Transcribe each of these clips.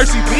Mercy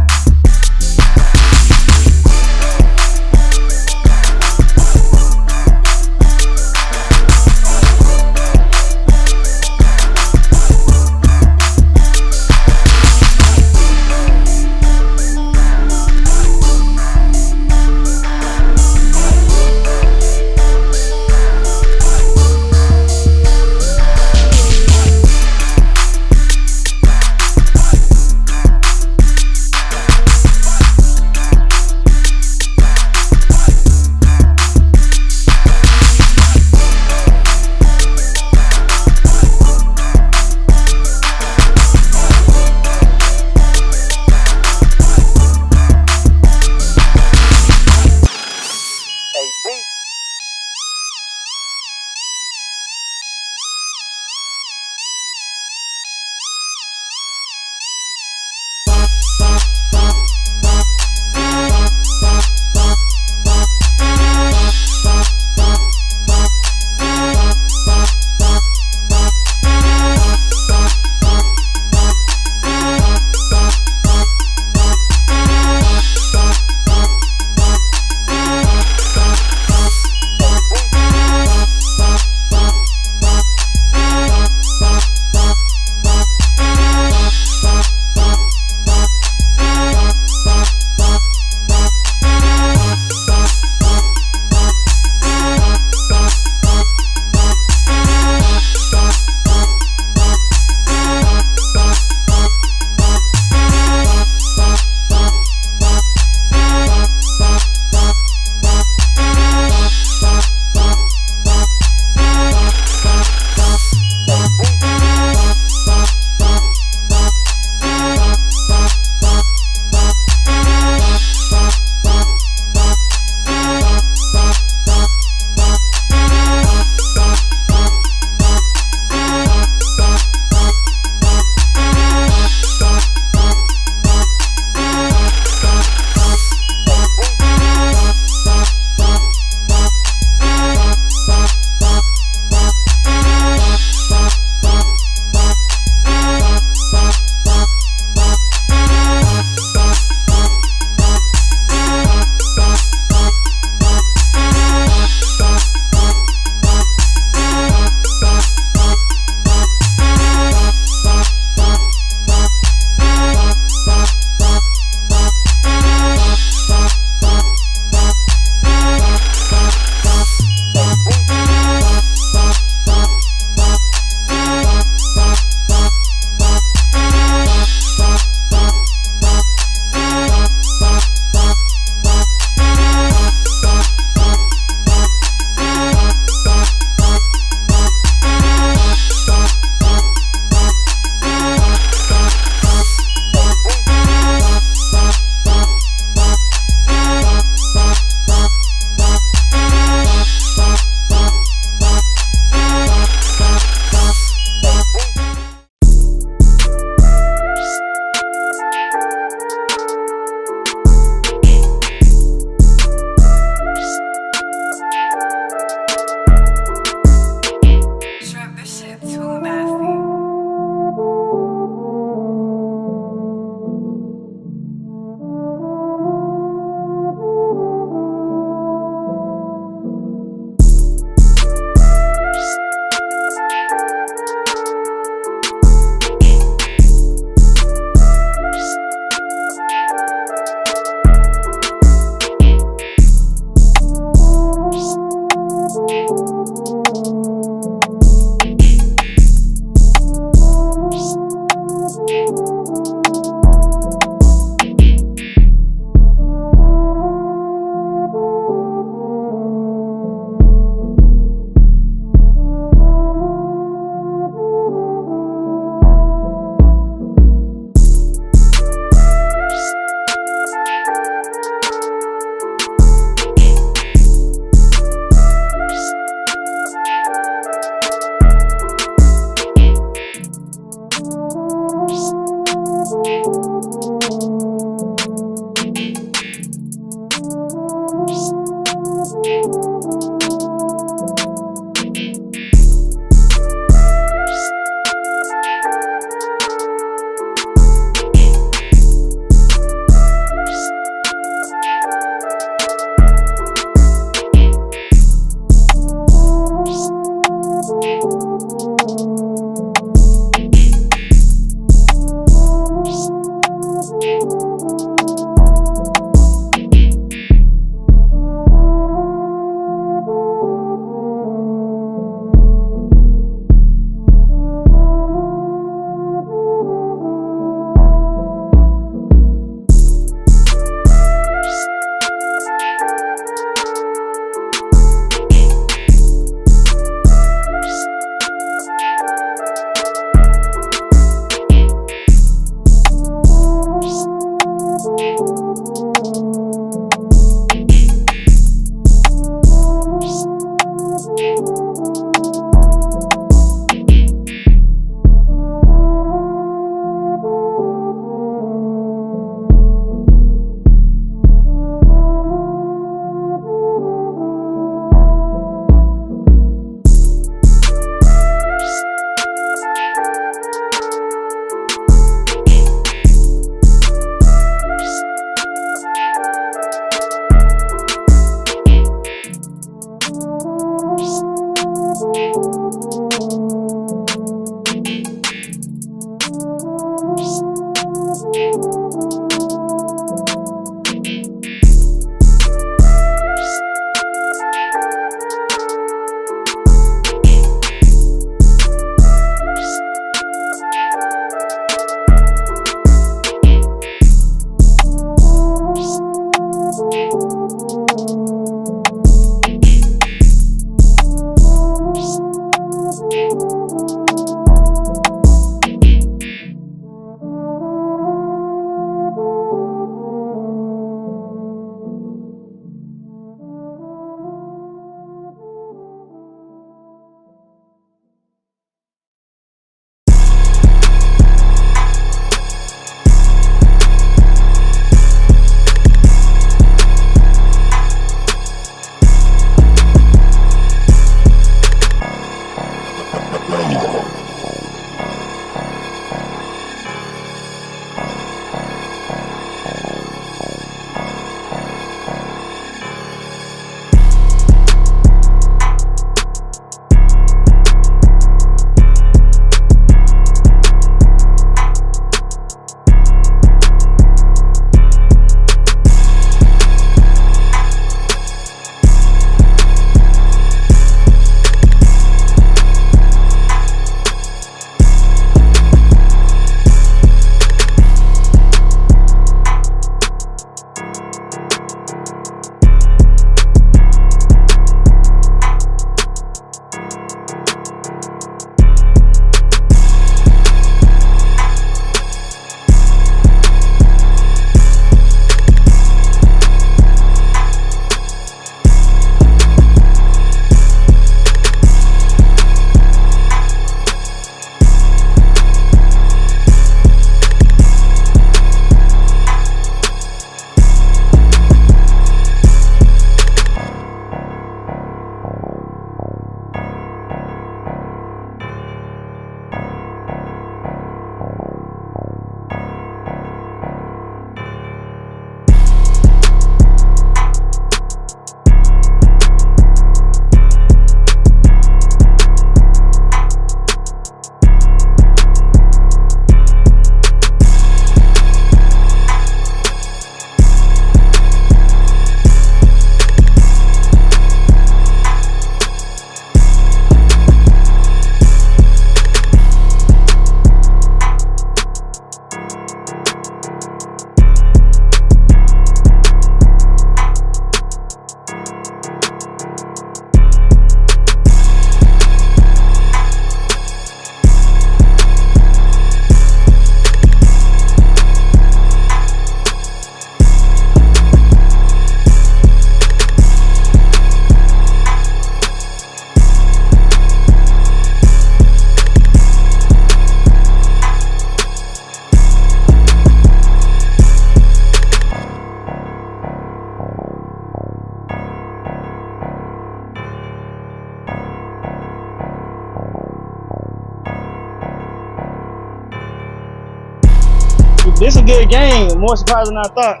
This a good game. More surprising than I thought.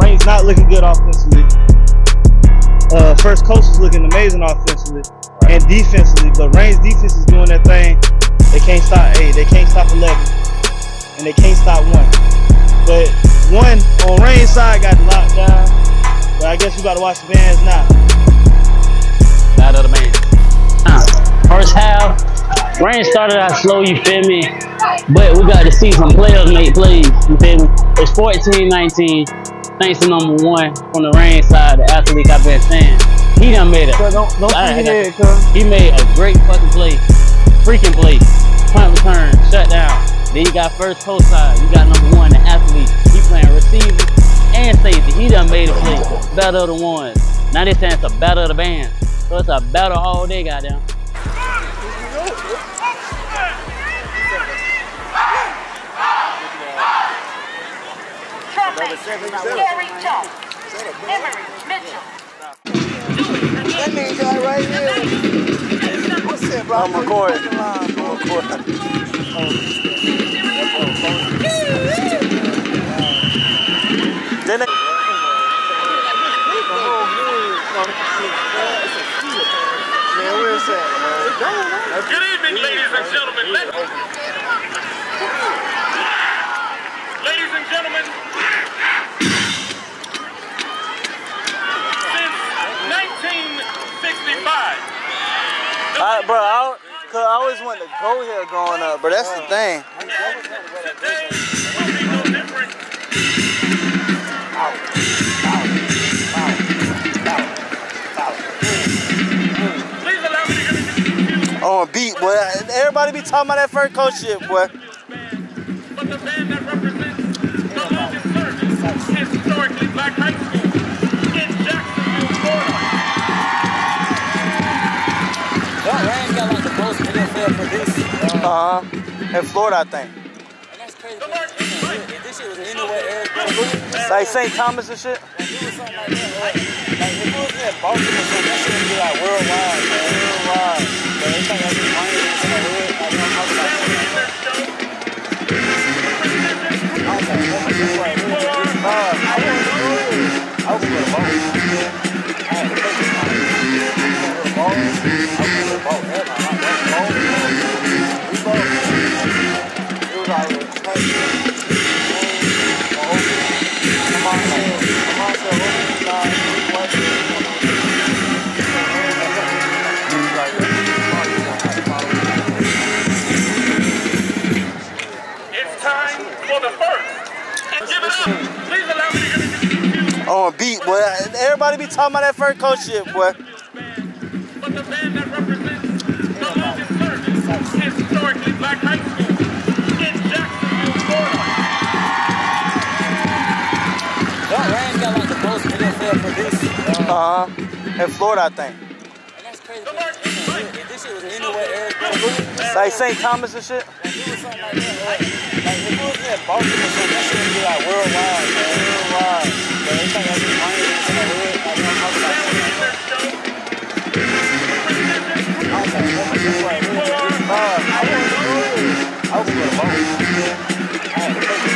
Raines not looking good offensively. Uh, First Coast is looking amazing offensively and defensively, but Raines defense is doing their thing. They can't stop eight. They can't stop eleven, and they can't stop one. But one on Raines side got locked down. But I guess you got to watch the bands now. Out of the man. Uh, first half, Rain started out slow, you feel me? But we got to see some players make plays, you feel me? It's 14-19, thanks to number one from the Rain side, the athlete I've been saying. He done made it. Don't don't I- cuz. He made a great fucking play. Freaking play. Punt return, shut down. Then you got first coast side. You got number one, the athlete. He playing receiver and safety. He done made a play. Better of the ones. Now they saying it's a battle of the bands. So it's a battle all day, goddamn. Gary Jones, Emery Mitchell. That nigga guy right here. What's that, bro? I'm recording. I'm recording. Good evening, ladies and gentlemen. Let- ladies and gentlemen, since 1965, Bro, I, cause I always wanted to go here growing up, but that's the thing. On beat, boy. Everybody be talking about that First Coast shit, boy. but the band that represents the longest historically black high most NFL produced. Uh, Uh huh. In Florida, I think. and that's crazy. If this shit was anywhere else, Like St. Thomas and shit. like it was something like that, right? Like if it was in Baltimore or that shit would be like worldwide, man. Worldwide. But they think that's just money that's in the hood. Like, they don't talk about shit. I was like, oh, this right On beat, boy. Everybody be talking about that First Coast shit, boy. But the band that represents the longest service historically black high school in Jacksonville, Florida. Rain got like the most NFL produced. Uh, Uh huh. In Florida, I think. and that's crazy. Shit was else, Like St. Thomas and shit. like it was if it was in Baltimore or something, that shit would be like worldwide, man. Worldwide. That's the talk about shit. I was like, oh, right here. Uh, I here. I was. I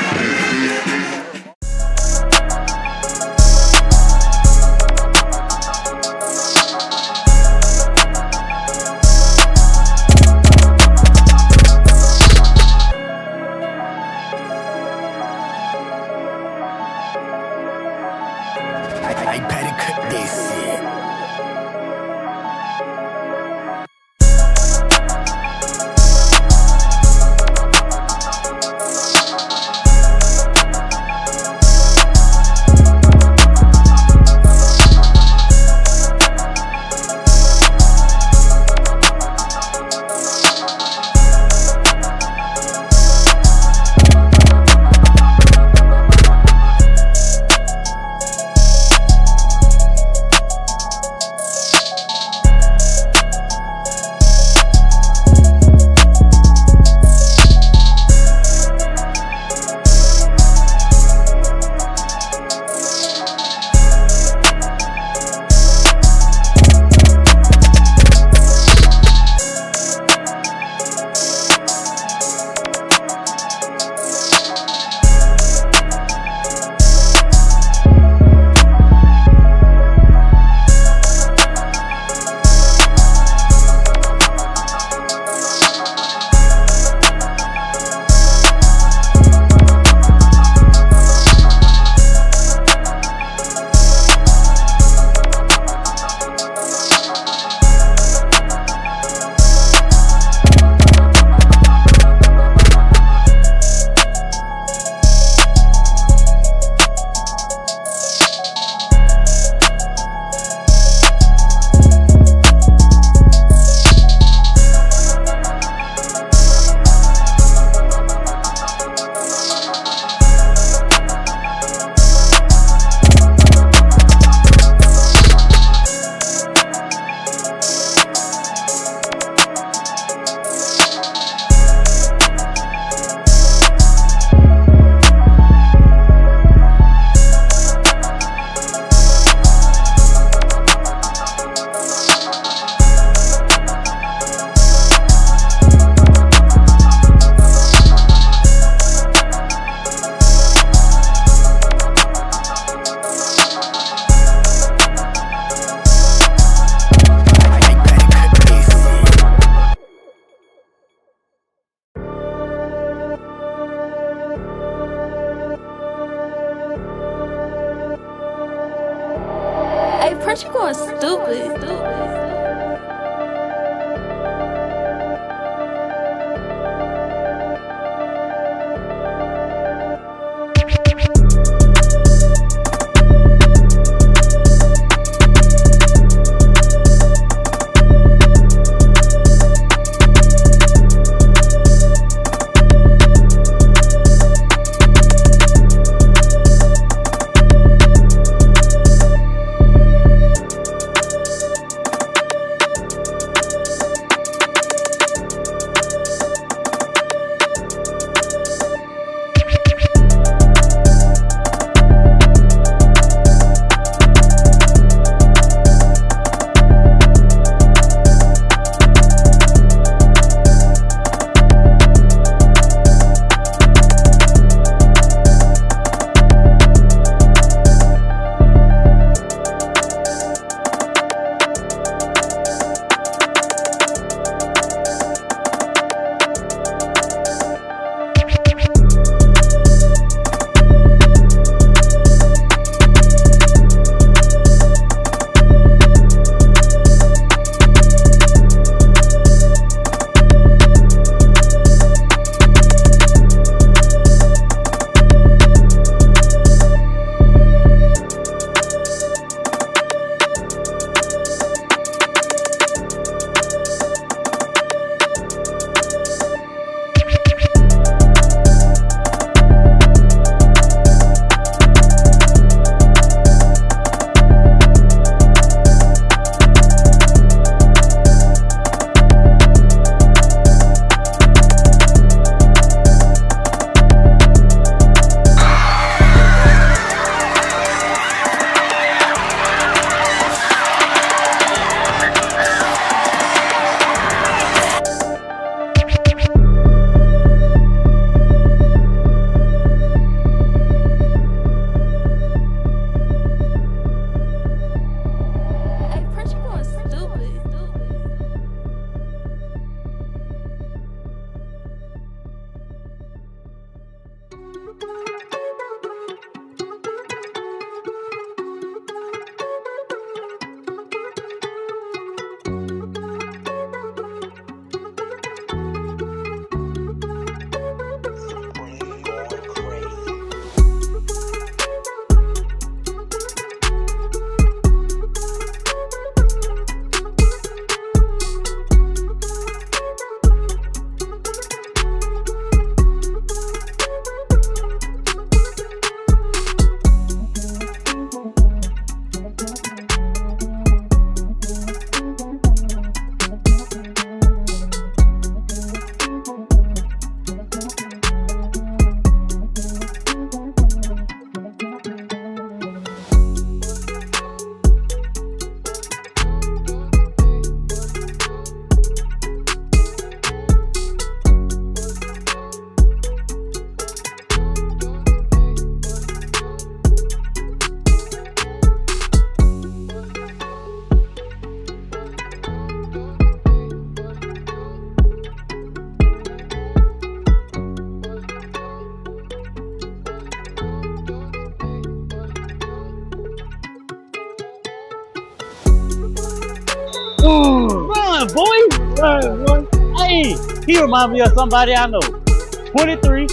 Boy! Hey, he reminds me of somebody I know. 23,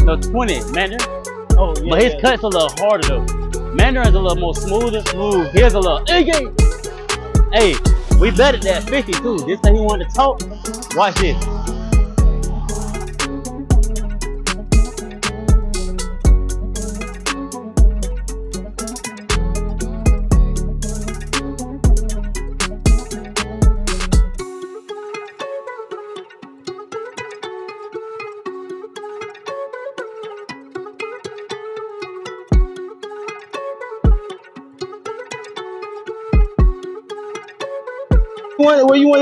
no 20, Mandarin. Oh, yeah. But his yeah. cut's a little harder though. Mandarin's a little more smooth and Smooth. Here's a little. Hey, hey. Hey, we bet at that 50 too. This thing he wanted to talk. Watch this.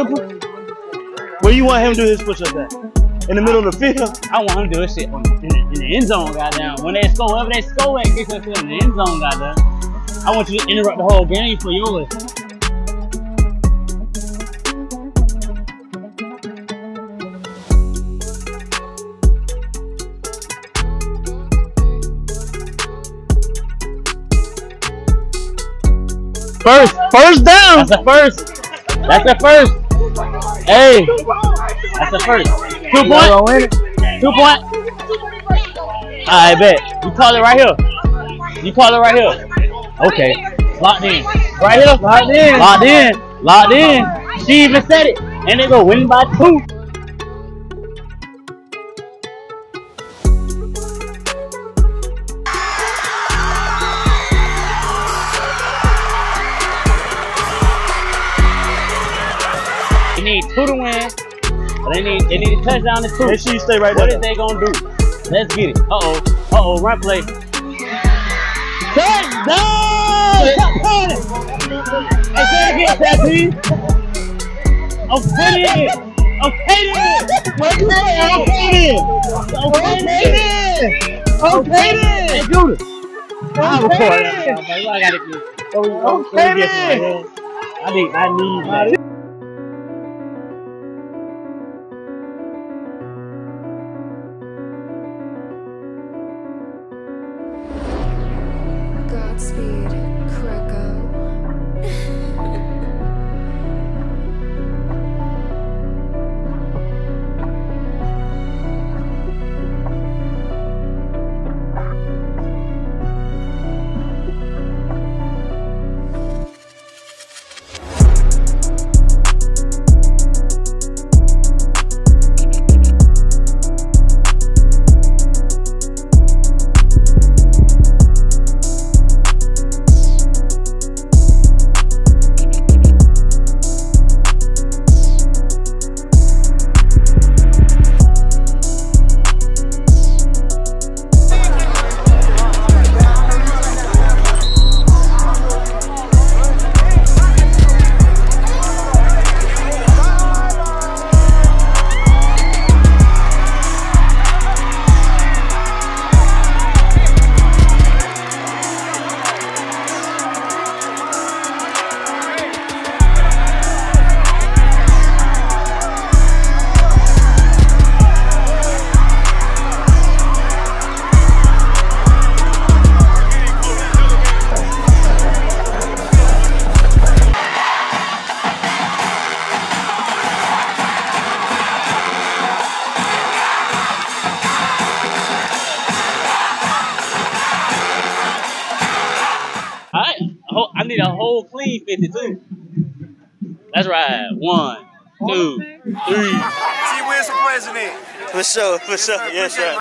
Where you want? Where you want him to do his push-up at? In the middle of the field? I want him to do this shit on, in, the, in the end zone, goddamn. When they score, wherever they score at, get yourself in the end zone, goddamn. I want you to interrupt the whole game for yours. First, First down. That's the first. That's the first. Hey, that's the first. Two point. Two point. I bet. You call it right here. You call it right here. Okay. Locked in. Right here. Locked in. Locked in. Locked in. She even said it. And they go win by two. Need two to win. They need they need a touchdown to two. Make sure you stay right What there. is they gonna do? Let's get it. Uh oh. Uh oh. Run play. Touchdown! I can't get that, please. I'm fitting it. It. What's that? I'm fading. I'm fitting it. I'm fading. Hey, Judah. I'm recording. fading. I gotta get. I'm Let me get fading. some, man. I need. I need One, two, three. T